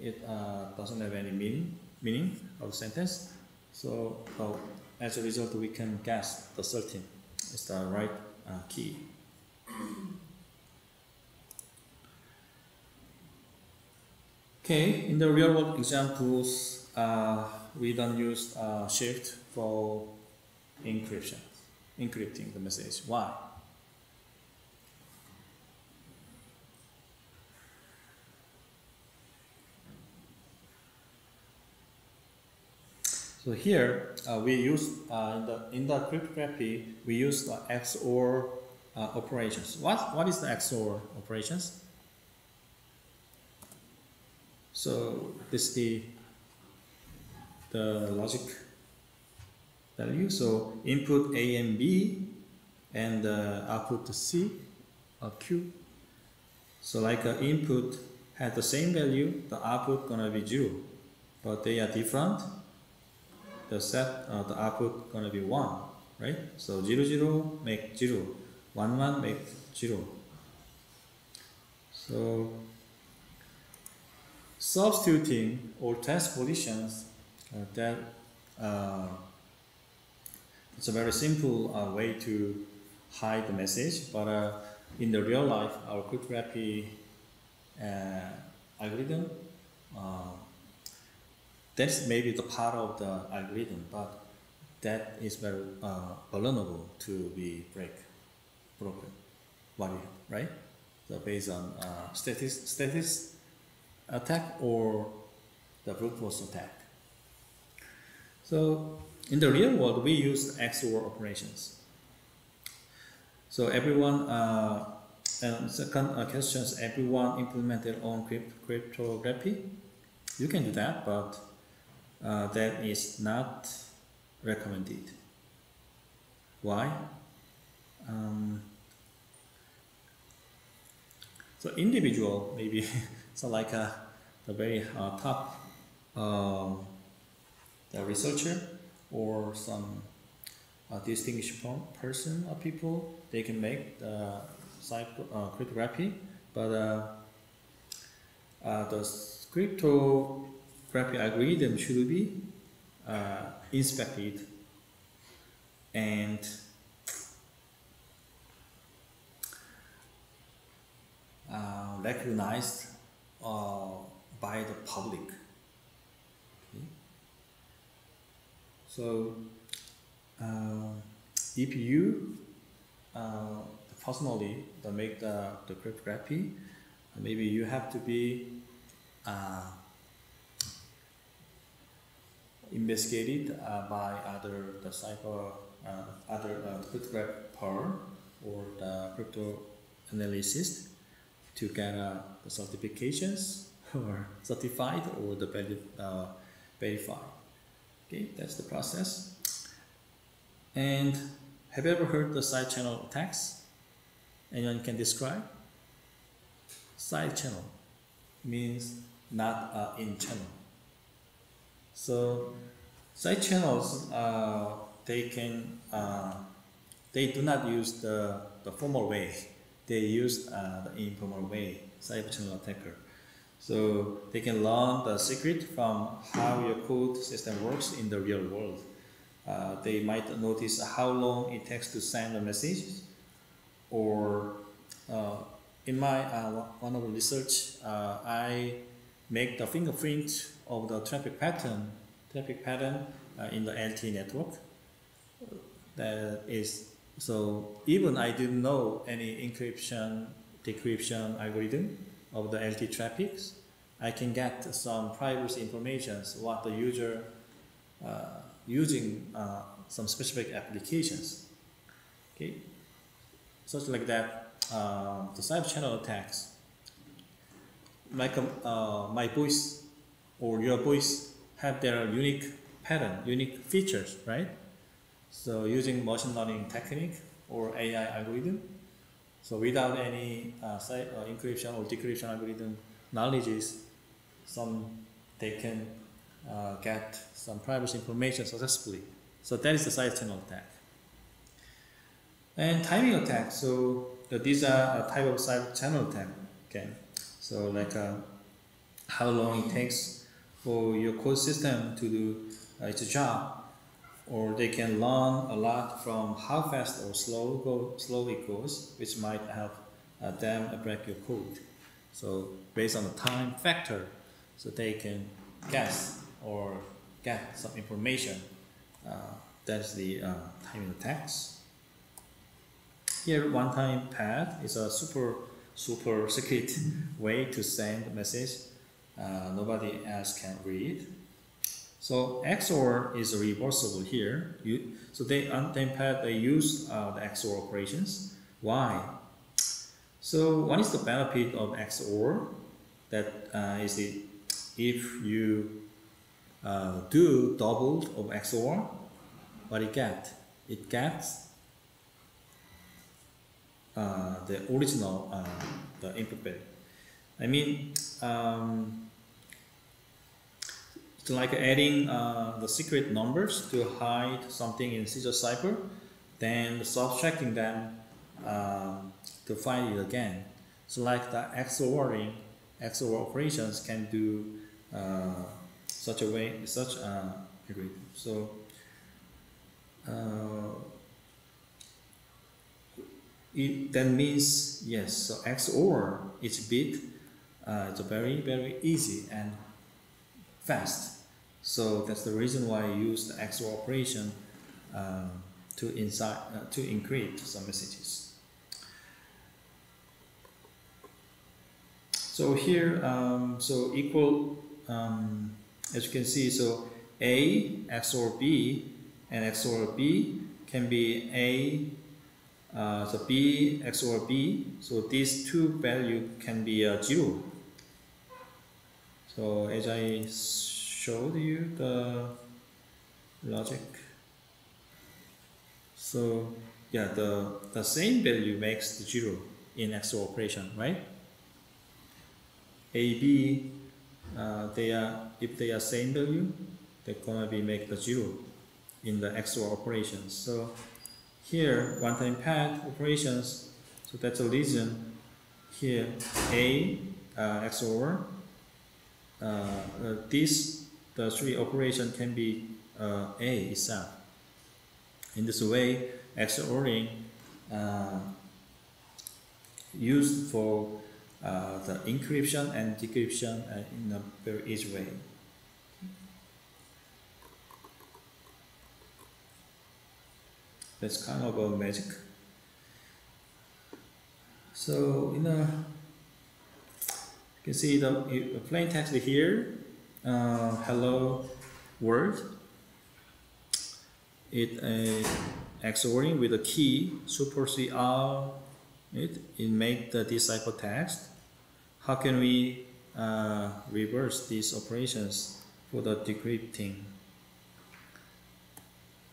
it uh, doesn't have any meaning, meaning of the sentence. So as a result, we can guess the 13 is the right uh, key. Okay, in the real world examples, uh, we don't use uh, shift for encryption, encrypting the message. Why? So here uh, we use uh, in the in the cryptography we use the XOR uh, operations. What what is the XOR operations? So this is the the logic value. So input A and B and uh, output C or Q. So like uh, input had the same value, the output gonna be zero, but they are different. The set, uh, the output gonna be one, right? So zero zero make zero, one one make zero. So substituting or test positions uh, that uh, it's a very simple uh, way to hide the message, but uh, in the real life, our cryptography algorithm, that's maybe the part of the algorithm, but that is very vulnerable to be break, broken, what you, right? So based on uh, status, status attack or the brute force attack. So in the real world, we use XOR operations. So everyone, uh, and second uh, question everyone implement their own crypt cryptography? You can do that, but uh, that is not recommended. Why? Um, so individual maybe so like a, the very uh, top um, the researcher or some uh, distinguished person or people, they can make the uh, cryptography, but uh, uh, the cryptography algorithm should be uh, inspected and uh, recognized uh, by the public. So uh, if you uh, personally make the, the cryptography, maybe you have to be uh, investigated uh, by other the cyber uh, other uh, cryptographer or the crypto analyst to get uh, the certifications or certified or the verified. Okay, that's the process. And have you ever heard the side channel attacks? Anyone can describe? Side channel means not uh, in channel. So side channels, uh, they can, uh, they do not use the, the formal way. They use uh, the informal way, side channel attacker. So they can learn the secret from how your code system works in the real world. Uh, they might notice how long it takes to send a message or uh, in my uh, one of the research uh, I make the fingerprint of the traffic pattern traffic pattern uh, in the LTE network that is so even I didn't know any encryption decryption algorithm of the LTE traffics, I can get some privacy information, what the user uh, using uh, some specific applications. Okay, such like that, uh, the side channel attacks, like uh, my voice or your voice have their unique pattern, unique features, right? So using machine learning technique or AI algorithm, so without any uh, uh, encryption or decryption algorithm knowledges, some they can uh, get some privacy information successfully. So that is the side channel attack. And timing attack. So uh, these are a type of side channel attack. Okay. So like uh, how long it takes for your code system to do uh, its job or they can learn a lot from how fast or slow go, slow it goes, which might help uh, them break your code. So based on the time factor, so they can guess or get some information. Uh, that's the uh, timing attacks. Here, one-time pad is a super super secret way to send a message uh, nobody else can read. So XOR is reversible here. You, so they one-time pad they use uh, the XOR operations. Why? So what is the benefit of XOR? That uh, is it if you uh, do double of XOR, what it get? It gets uh, the original uh, the input value. I mean, um, it's like adding uh, the secret numbers to hide something in Caesar cipher, then subtracting them uh, to find it again. So like the XORing, XOR operations can do uh, such a way, such a algorithm. So uh, it, that means yes. So XOR each bit uh, it's very very easy and fast. So that's the reason why I use the XOR operation uh, to inside uh, to encrypt some messages. So here, um, so equal, um, as you can see, so A XOR B and XOR B can be A, uh, so B XOR B. So these two value can be uh, zero. So as I showed you the logic. So yeah, the, the same value makes the zero in XOR operation, right? A, B, uh, they are, if they are same value, they're gonna be make the zero in the XOR operations. So here, one-time pad operations, so that's a reason here, A, uh, XOR, uh, uh, this the three operation can be uh, A itself. In this way, XORing uh, used for uh, the encryption and decryption uh, in a very easy way. That's kind of a magic. So in a, you can see the, the plain text here uh, hello world. It uh, XORing with a key supersede all it, it make the decipher text. How can we uh, reverse these operations for the decrypting?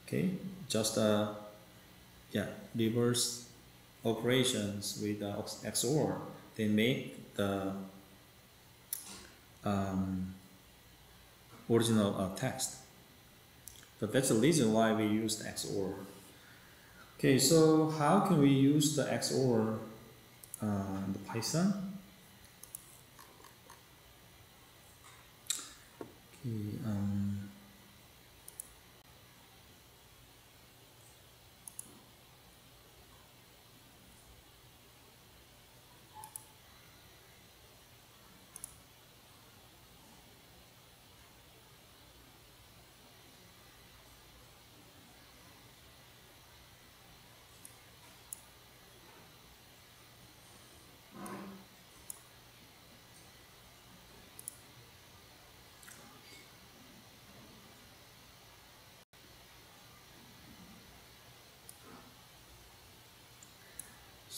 Okay, just uh, yeah, reverse operations with uh, XOR. They make the um, original uh, text. But that's the reason why we use the XOR. Okay, so how can we use the XOR uh, in the Python? Okay,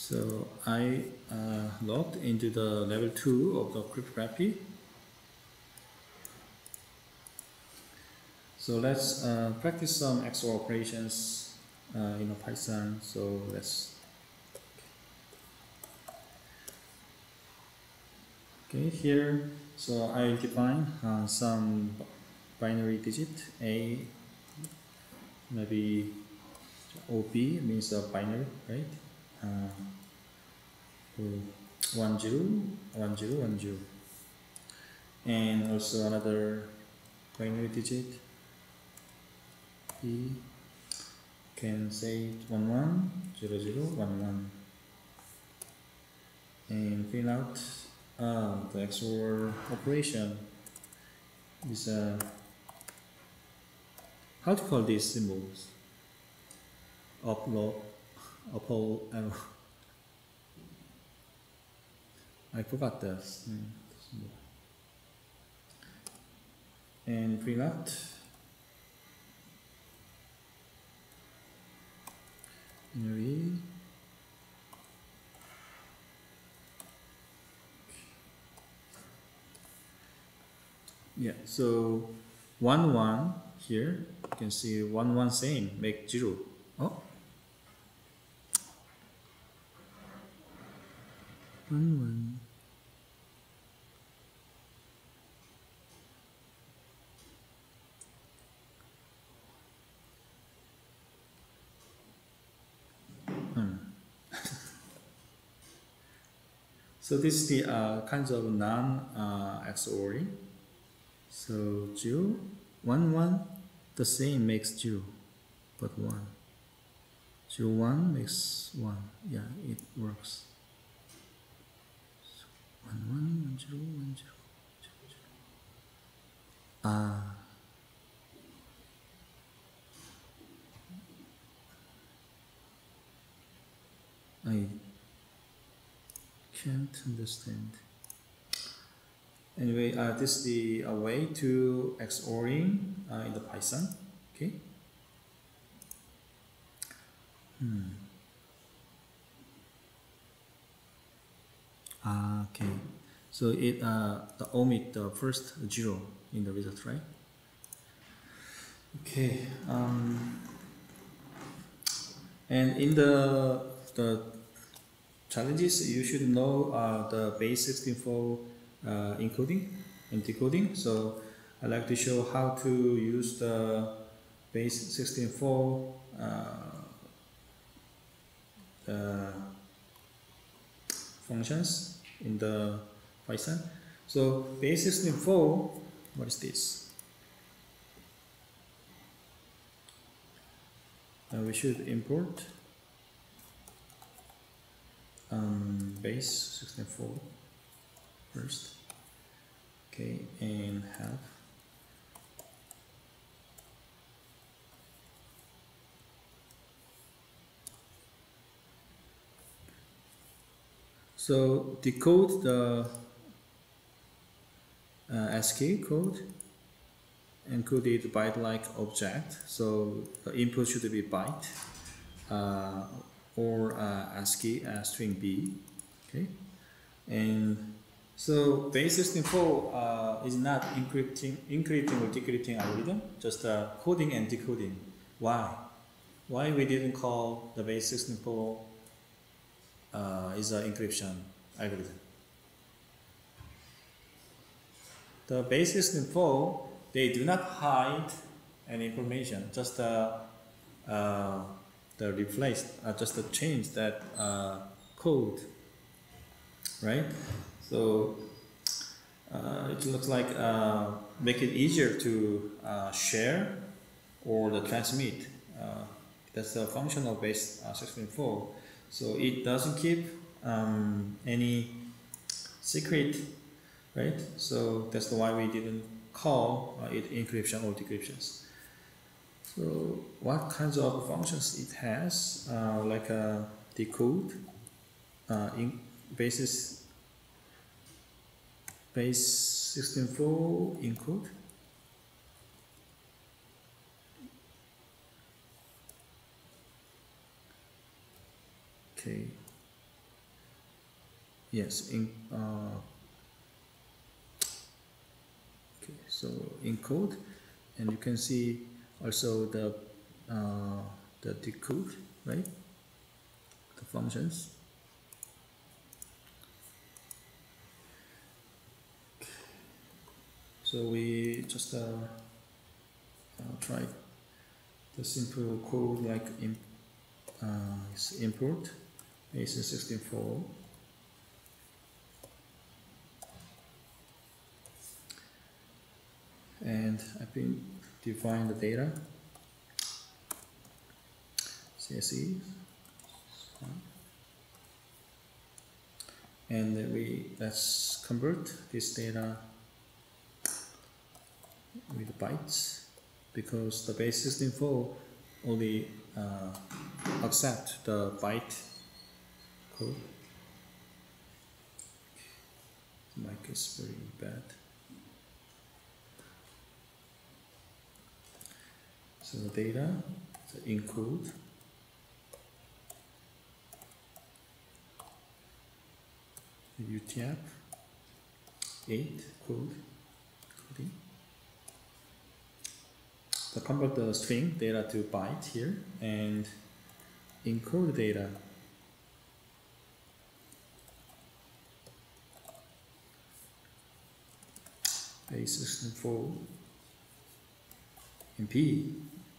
So I uh, logged into the level 2 of the cryptography. So let's uh, practice some XOR operations uh, in Python. So let's okay here. So I define uh, some binary digit A, maybe OB means a binary, right? Uh, one zero one zero one zero and also another binary digit e can say it one one zero zero one one. And fill out uh, the XOR operation. Is a uh, how to call these symbols? Upload upload uh, I forgot this. Mm, and preload. And we Yeah, so 1, 1 here, you can see 1, 1 same, make 0. Oh. 1, 1. So this is the uh, kinds of non uh. So 0, 1, 1, the same makes 0, but 1. 0, 1 makes 1. Yeah, it works. So 1, 1, 1, 0, 1, 0, 0, 0. Ah. I can't understand. Anyway, uh, this is the uh, way to XORing uh, in the Python. Okay. Hmm. Ah, okay. So it uh, the omit the first zero in the result, right? Okay. Um, and in the the challenges, you should know uh, the base 16 for uh, encoding and decoding. So I'd like to show how to use the base 16.4 uh, functions in the Python. So base 16.4, what is this? Uh, we should import um, base 16.4 first. Okay and half. So decode the uh, ASCII code encoded byte-like object. So the input should be byte. Uh, or uh, ASCII as string B okay and so base 16.4 uh, is not encrypting, encrypting or decrypting algorithm, just uh, coding and decoding. Why? Why we didn't call the base 16.4 uh, is an encryption algorithm? The base 16.4, they do not hide any information, just uh, uh, the replace, uh, just change that uh, code, right? So uh, it looks like uh, make it easier to uh, share or the transmit. Uh, that's the functional base uh, 16.4. So it doesn't keep um, any secret, right? So that's why we didn't call it encryption or decryptions. So what kinds of functions it has, uh, like uh, a decode, uh, in basis base 16.4 encode okay. Yes in uh, okay so encode and you can see also the uh, the decode right? The functions. So we just uh, uh, try the simple code like in, uh, import AC64 and I've been define the data CSE and we let's convert this data with bytes because the base 16.4 only uh, accept the byte code. Mic is very bad. So the data, encode, the UTF 8 code coding. So convert the string data to byte here and encode data. Base 64 in P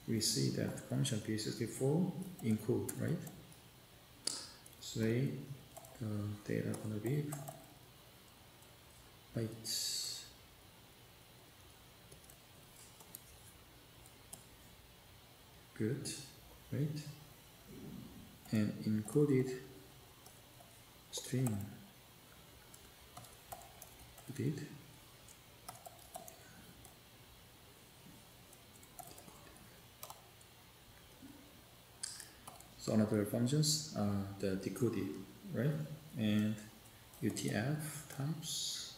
we see that function B64 encode right? Say the data gonna be bytes. Good right? And encoded string. Did so another functions are the decoded right and UTF types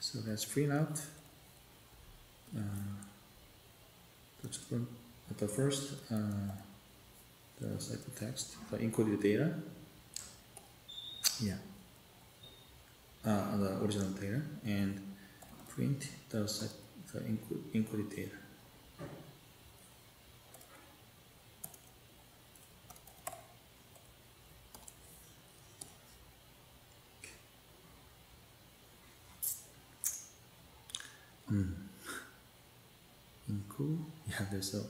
so let's print out uh, the first uh, the ciphertext, the encoded data. Yeah. Uh, the original data and print the, the encoded data. Mm. Include, yeah, there's a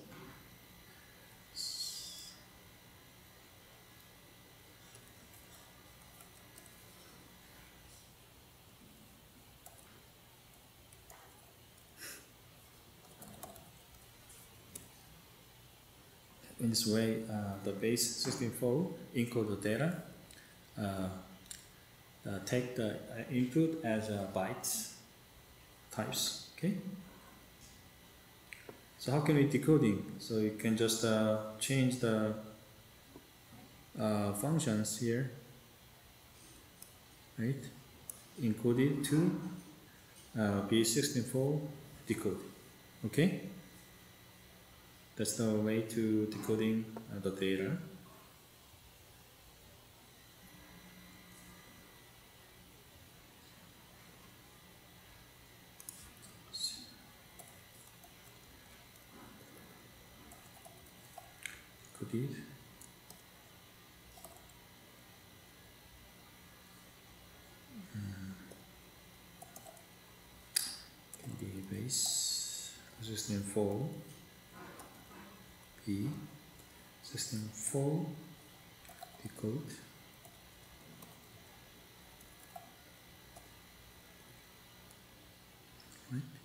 in this way, uh, the base 64 encode the data, uh, uh, take the input as a bytes types, okay? So how can we decoding? So you can just uh, change the uh, functions here, right? Encoded to uh, B64 decode, okay? That's the way to decoding uh, the data. Decoded. Can be base resistant 4 P system 4 decode right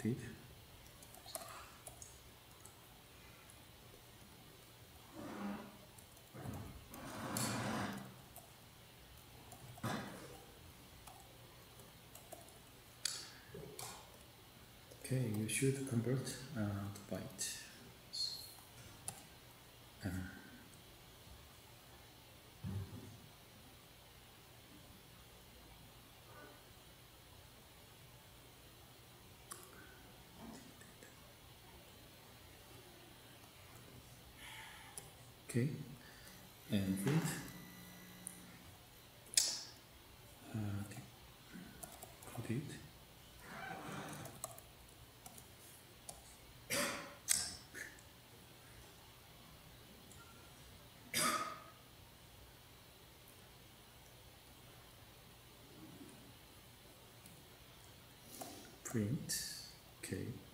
Okay, you should convert uh, byte. Okay, and print. Uh, print. Okay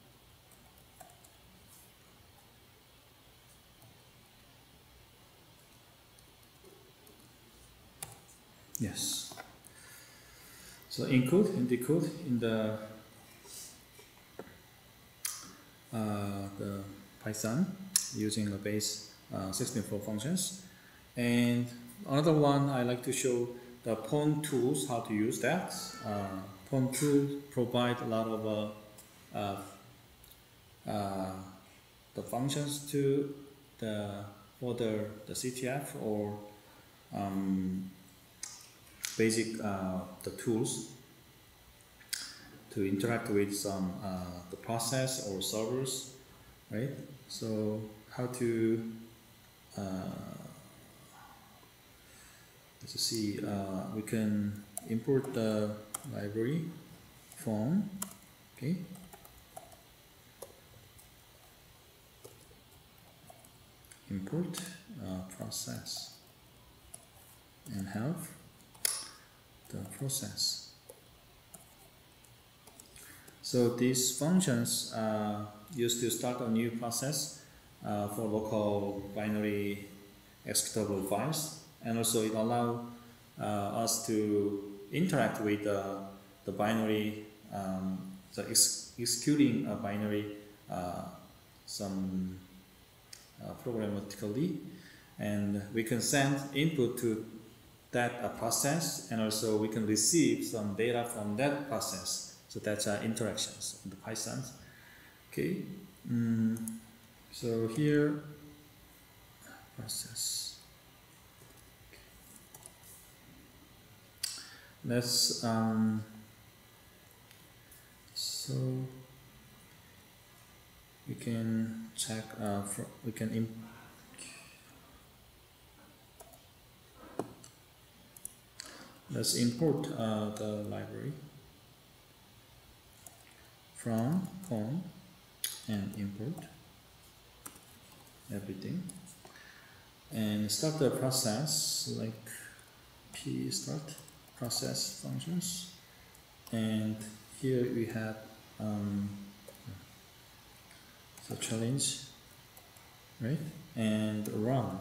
yes. So encode and decode in the uh, the Python using the base uh, 64 functions. And another one I like to show the pwntools how to use that. Uh, pwntools provide a lot of uh, uh, uh, the functions to the for the, the CTF or um, basic uh, the tools to interact with some uh, the process or servers, right? So how to uh, let's see uh, we can import the library form okay import uh, process and have the process. So these functions are used to start a new process uh, for local binary executable files. And also it allows uh, us to interact with uh, the binary um, ex executing a binary uh, some uh, programmatically. And we can send input to that uh, process and also we can receive some data from that process. So that's uh, interactions in the Python. Okay mm, so here process. Let's um, so we can check uh, we can let's import uh, the library from home and import everything. And start the process like p start process functions. And here we have um, challenge right? And run.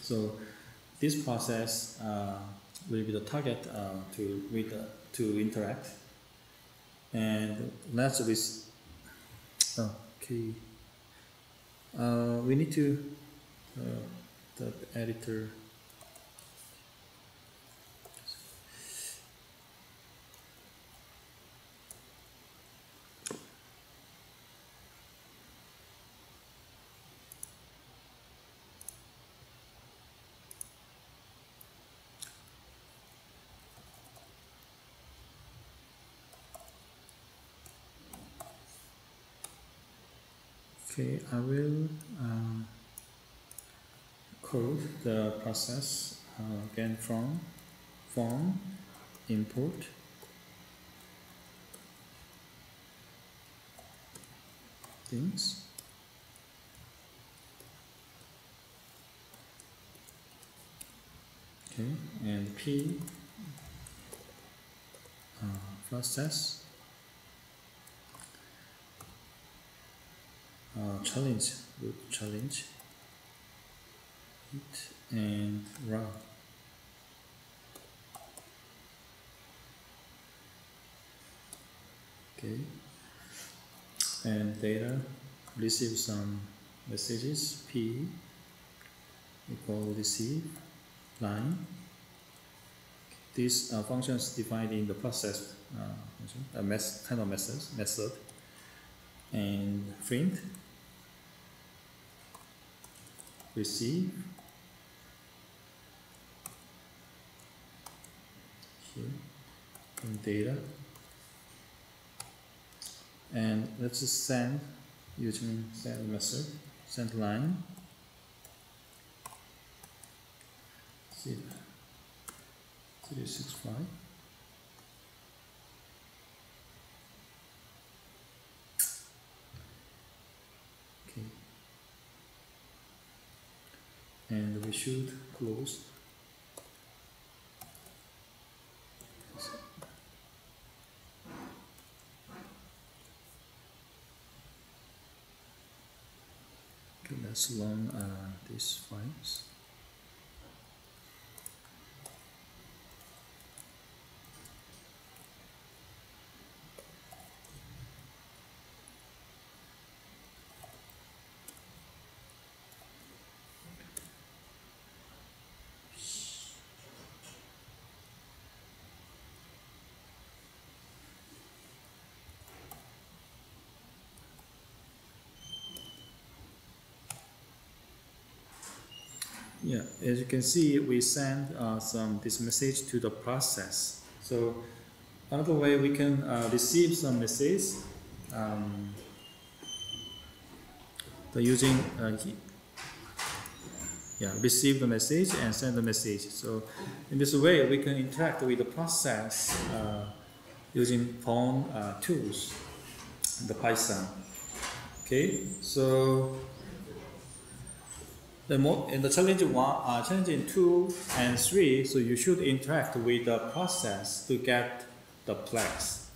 So this process uh, will be the target uh, to uh, to interact. And let's this okay. Uh, we need to the editor Okay, I will um, code the process uh, again from form import. Things. Okay and p uh, process uh, challenge root challenge. Hit and run. Okay. And data receive some messages p equal receive line. These uh, functions defined in the process uh, a mess, kind of method. And print receive. Here in data. And let's just send using send method send line. See 365 should close. Okay let's learn uh, these files Yeah, as you can see, we send uh, some this message to the process. So another way we can uh, receive some message um, the using uh, yeah receive the message and send the message. So in this way, we can interact with the process uh, using phone uh, tools, the Python. Okay, so the mo- in the challenge one, uh, challenge two and three, so you should interact with the process to get the plex,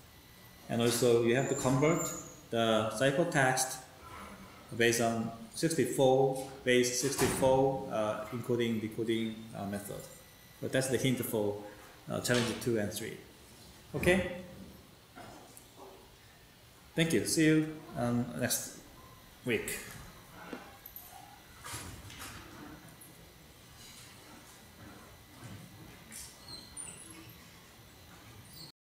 and also you have to convert the ciphertext based on 64 base 64 uh, encoding decoding uh, method. But that's the hint for uh, challenge two and three. Okay. Thank you. See you um, next week.